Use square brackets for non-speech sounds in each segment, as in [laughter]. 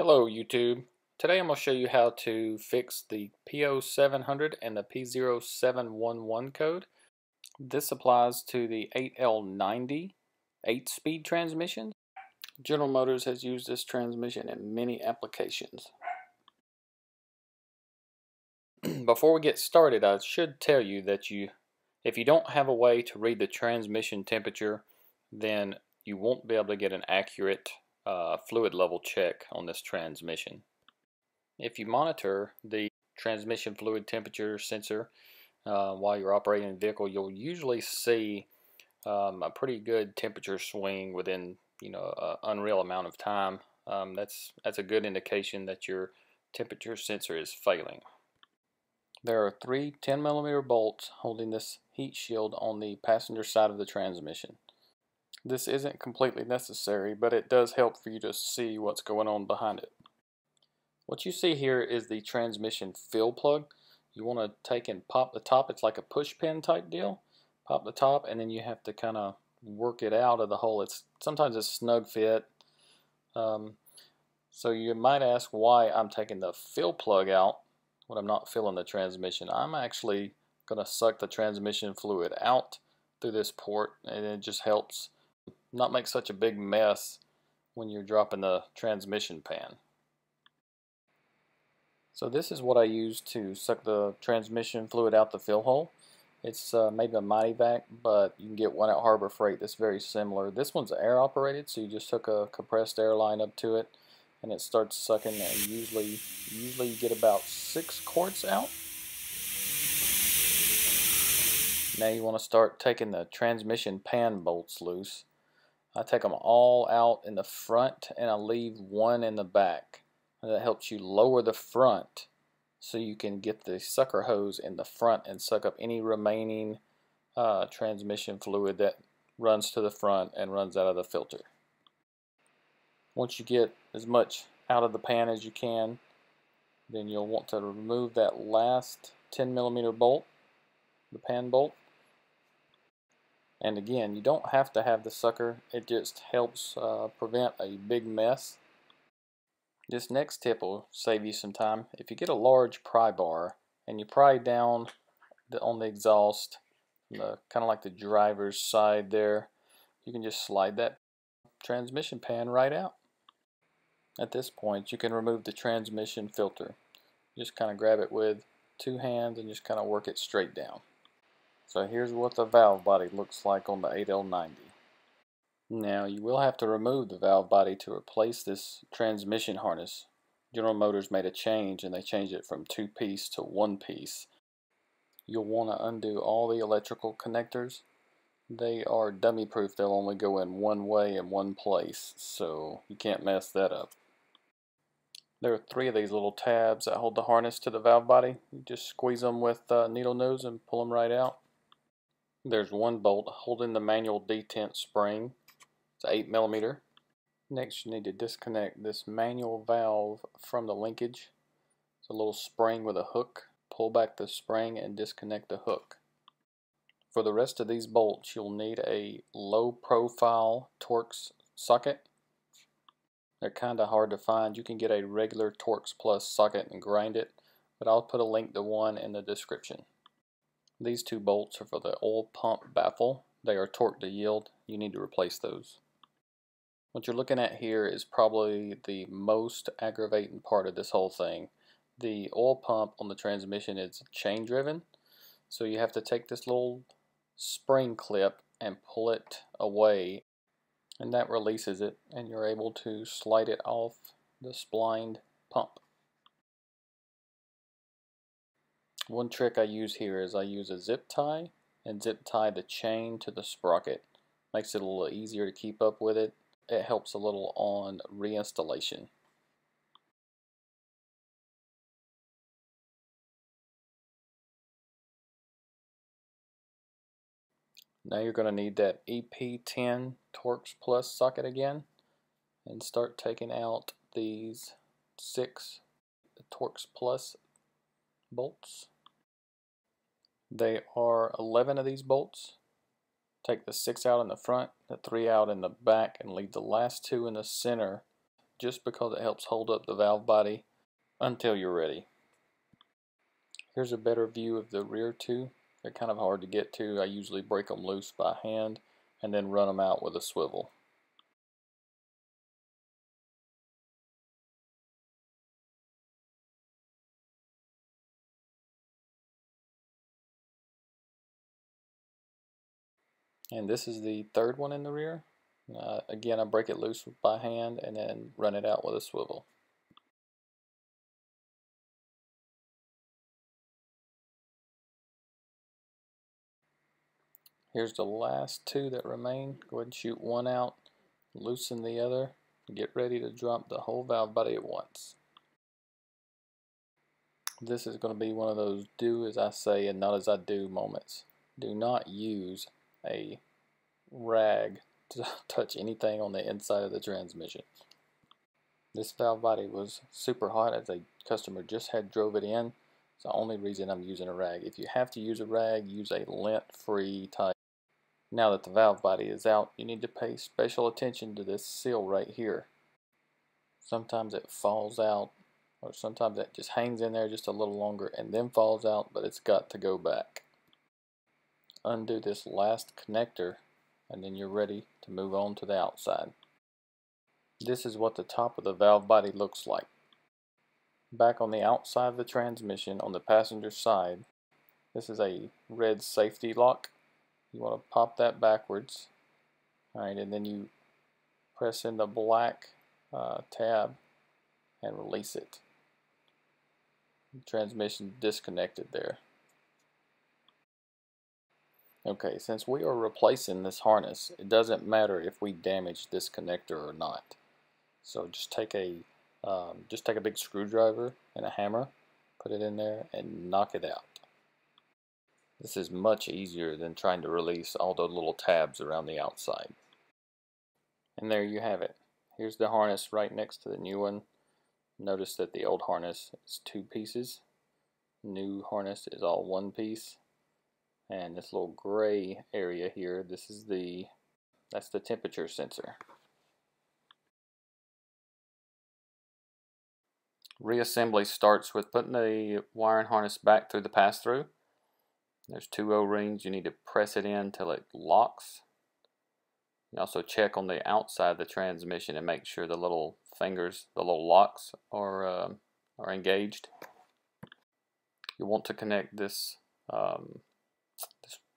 Hello YouTube. Today I'm going to show you how to fix the P0700 and the P0711 code. This applies to the 8L90 8-speed transmission. General Motors has used this transmission in many applications. [clears throat] Before we get started I should tell you that you if you don't have a way to read the transmission temperature then you won't be able to get an accurate uh, fluid level check on this transmission. If you monitor the transmission fluid temperature sensor uh, while you're operating the vehicle, you'll usually see um, a pretty good temperature swing within you know an unreal amount of time. Um, that's that's a good indication that your temperature sensor is failing. There are three 10 millimeter bolts holding this heat shield on the passenger side of the transmission. This isn't completely necessary, but it does help for you to see what's going on behind it. What you see here is the transmission fill plug. You want to take and pop the top. It's like a push pin type deal. Pop the top and then you have to kind of work it out of the hole. It's Sometimes it's snug fit. Um, so you might ask why I'm taking the fill plug out when I'm not filling the transmission. I'm actually going to suck the transmission fluid out through this port and it just helps not make such a big mess when you're dropping the transmission pan. So this is what I use to suck the transmission fluid out the fill hole. It's uh, by Mityvac, but you can get one at Harbor Freight that's very similar. This one's air operated, so you just hook a compressed air line up to it, and it starts sucking. And usually, usually you get about six quarts out. Now you want to start taking the transmission pan bolts loose. I take them all out in the front and I leave one in the back. That helps you lower the front so you can get the sucker hose in the front and suck up any remaining uh, transmission fluid that runs to the front and runs out of the filter. Once you get as much out of the pan as you can, then you'll want to remove that last 10 millimeter bolt, the pan bolt, and again, you don't have to have the sucker. It just helps uh, prevent a big mess. This next tip will save you some time. If you get a large pry bar and you pry down the, on the exhaust, kind of like the driver's side there, you can just slide that transmission pan right out. At this point, you can remove the transmission filter. Just kind of grab it with two hands and just kind of work it straight down. So here's what the valve body looks like on the 8L90. Now you will have to remove the valve body to replace this transmission harness. General Motors made a change and they changed it from two piece to one piece. You'll want to undo all the electrical connectors. They are dummy proof, they'll only go in one way in one place, so you can't mess that up. There are three of these little tabs that hold the harness to the valve body. You just squeeze them with uh, needle nose and pull them right out. There's one bolt holding the manual detent spring. It's 8 millimeter. Next you need to disconnect this manual valve from the linkage. It's a little spring with a hook. Pull back the spring and disconnect the hook. For the rest of these bolts you'll need a low profile Torx socket. They're kind of hard to find. You can get a regular Torx Plus socket and grind it, but I'll put a link to one in the description. These two bolts are for the oil pump baffle. They are torque to yield. You need to replace those. What you're looking at here is probably the most aggravating part of this whole thing. The oil pump on the transmission is chain driven, so you have to take this little spring clip and pull it away and that releases it and you're able to slide it off the splined pump. One trick I use here is I use a zip tie and zip tie the chain to the sprocket. Makes it a little easier to keep up with it. It helps a little on reinstallation. Now you're going to need that EP10 Torx Plus socket again and start taking out these six Torx Plus bolts. They are 11 of these bolts. Take the six out in the front, the three out in the back, and leave the last two in the center just because it helps hold up the valve body until you're ready. Here's a better view of the rear two. They're kind of hard to get to. I usually break them loose by hand and then run them out with a swivel. And this is the third one in the rear. Uh, again, I break it loose by hand and then run it out with a swivel. Here's the last two that remain. Go ahead and shoot one out, loosen the other, get ready to drop the whole valve body at once. This is going to be one of those do as I say and not as I do moments. Do not use a rag to [laughs] touch anything on the inside of the transmission. This valve body was super hot as a customer just had drove it in. It's the only reason I'm using a rag. If you have to use a rag, use a lint-free type. Now that the valve body is out, you need to pay special attention to this seal right here. Sometimes it falls out, or sometimes it just hangs in there just a little longer and then falls out, but it's got to go back. Undo this last connector and then you're ready to move on to the outside. This is what the top of the valve body looks like. Back on the outside of the transmission on the passenger side, this is a red safety lock. You want to pop that backwards. Alright, and then you press in the black uh, tab and release it. transmission disconnected there. Okay, since we are replacing this harness, it doesn't matter if we damage this connector or not. So just take a um, just take a big screwdriver and a hammer, put it in there, and knock it out. This is much easier than trying to release all the little tabs around the outside. And there you have it. Here's the harness right next to the new one. Notice that the old harness is two pieces. New harness is all one piece and this little gray area here this is the that's the temperature sensor. Reassembly starts with putting the wiring harness back through the pass-through. There's two o-rings you need to press it in till it locks. You also check on the outside of the transmission and make sure the little fingers the little locks are uh, are engaged. You want to connect this um,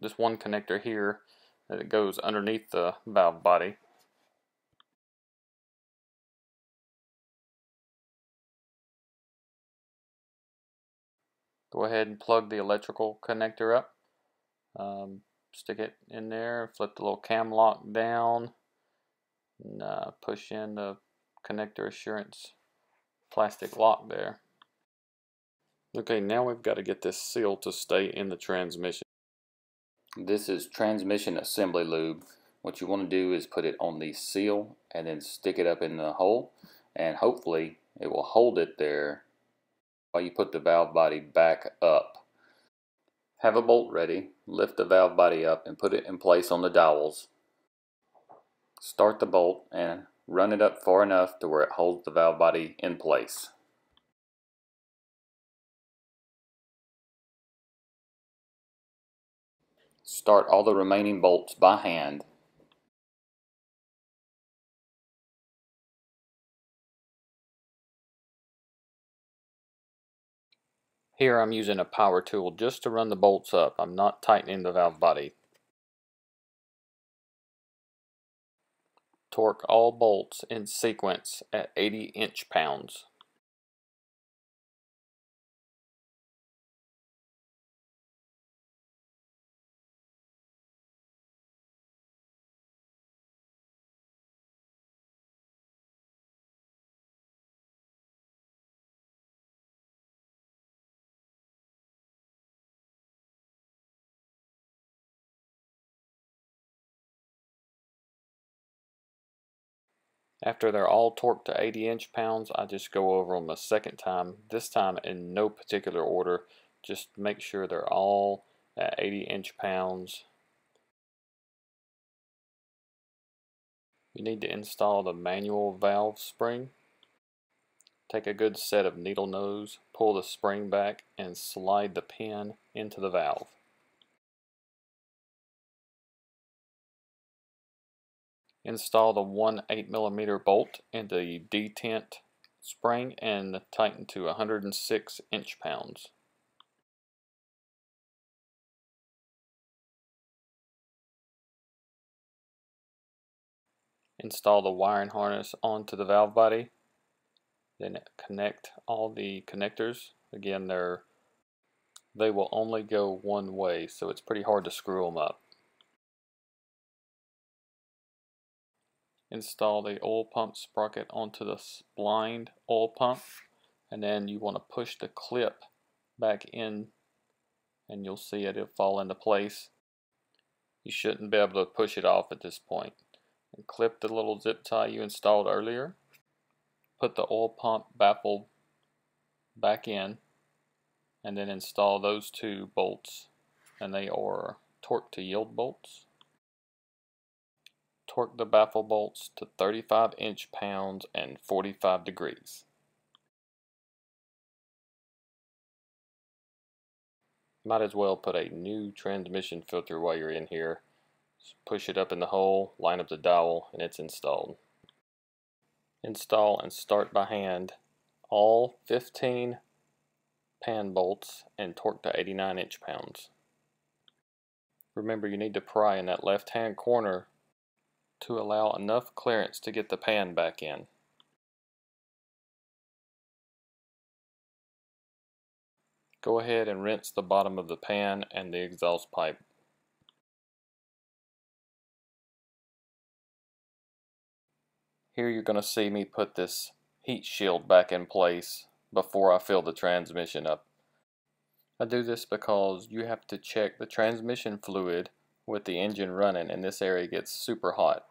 this, one connector here that goes underneath the valve body. Go ahead and plug the electrical connector up. Um, stick it in there, flip the little cam lock down, and uh, push in the connector assurance plastic lock there. Okay, now we've got to get this seal to stay in the transmission. This is transmission assembly lube. What you want to do is put it on the seal and then stick it up in the hole and hopefully it will hold it there while you put the valve body back up. Have a bolt ready, lift the valve body up and put it in place on the dowels. Start the bolt and run it up far enough to where it holds the valve body in place. Start all the remaining bolts by hand. Here I'm using a power tool just to run the bolts up. I'm not tightening the valve body. Torque all bolts in sequence at 80 inch After they're all torqued to 80 inch pounds, I just go over them a second time, this time in no particular order. Just make sure they're all at 80 inch pounds. You need to install the manual valve spring. Take a good set of needle nose, pull the spring back, and slide the pin into the valve. Install the one 8 millimeter bolt into the detent spring and tighten to 106 inch pounds. Install the wiring harness onto the valve body. Then connect all the connectors. Again, they're they will only go one way, so it's pretty hard to screw them up. Install the oil pump sprocket onto the splined oil pump, and then you want to push the clip back in, and you'll see it, it'll fall into place. You shouldn't be able to push it off at this point and clip the little zip tie you installed earlier. Put the oil pump baffle back in and then install those two bolts and they are torque to yield bolts. Torque the baffle bolts to 35 inch pounds and 45 degrees. Might as well put a new transmission filter while you're in here push it up in the hole, line up the dowel, and it's installed. Install and start by hand all 15 pan bolts and torque to 89 inch pounds. Remember you need to pry in that left hand corner to allow enough clearance to get the pan back in. Go ahead and rinse the bottom of the pan and the exhaust pipe Here you're going to see me put this heat shield back in place before I fill the transmission up. I do this because you have to check the transmission fluid with the engine running and this area gets super hot.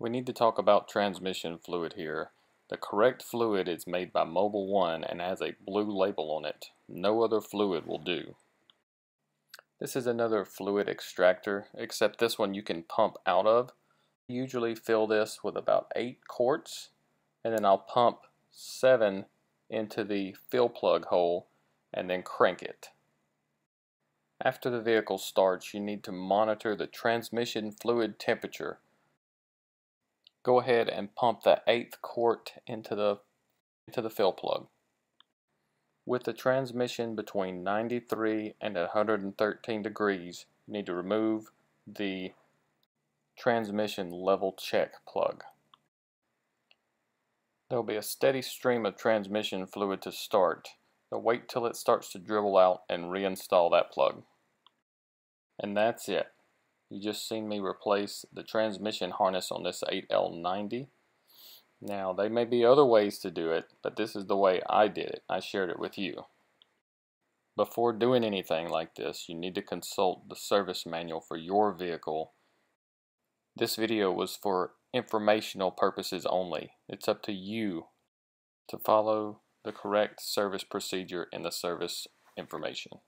We need to talk about transmission fluid here. The correct fluid is made by Mobil 1 and has a blue label on it. No other fluid will do. This is another fluid extractor, except this one you can pump out of usually fill this with about 8 quarts and then I'll pump 7 into the fill plug hole and then crank it. After the vehicle starts you need to monitor the transmission fluid temperature. Go ahead and pump the 8th quart into the, into the fill plug. With the transmission between 93 and 113 degrees, you need to remove the transmission level check plug. There will be a steady stream of transmission fluid to start, wait till it starts to dribble out and reinstall that plug. And that's it. You just seen me replace the transmission harness on this 8L90. Now, there may be other ways to do it, but this is the way I did it. I shared it with you. Before doing anything like this, you need to consult the service manual for your vehicle this video was for informational purposes only. It's up to you to follow the correct service procedure in the service information.